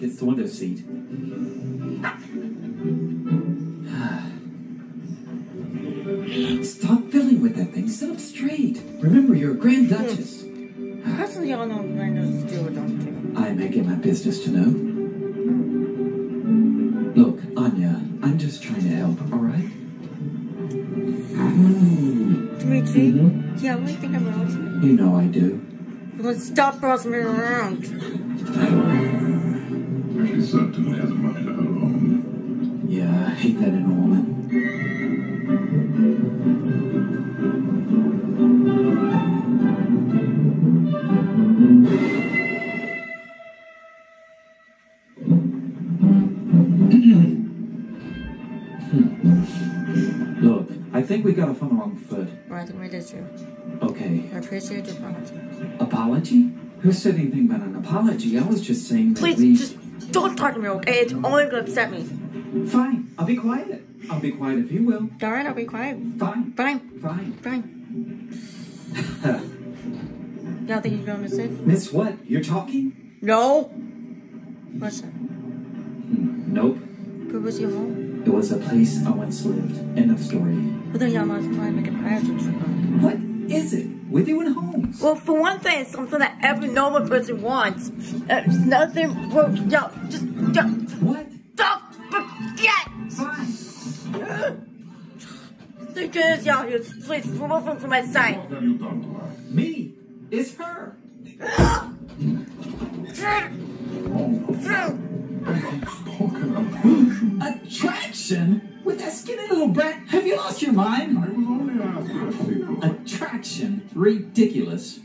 seat. Stop fiddling with that thing. Sit up straight. Remember, you're a Grand Duchess. Personally, y'all know Rando's do or don't do. I make it my business to know. Look, Anya, I'm just trying to help, alright? Dimitri, Mhm. yeah, what do you think about? You know I do. Let's stop bossing me around. She certainly has a mind of her own. Yeah, I hate that in a woman. Look, I think we got off on the wrong foot. Right, I think we did too. Okay, I appreciate your apology. apology? Who said anything about an apology? I was just saying that Please, we... just don't talk to me, okay? It's only gonna upset me. Fine, I'll be quiet. I'll be quiet if you will. Alright, I'll be quiet. Fine, Fine, fine. fine. Y'all think you're gonna miss it? Miss what? You're talking? No! What's that? Hmm, nope. Where was your home? It was a place I once lived. End of story. But then y'all making pirate or something. What is it? We're doing homes. Well, for one thing, it's something that every normal person wants. Uh, It's nothing. Well, y'all, just, y'all, What? stop, forget! Fine. Because y'all, you please remove him from my sight. What have you done to her? Me. It's her. Talking of Attraction? With that skinny little brat? Have you lost your mind? Ridiculous.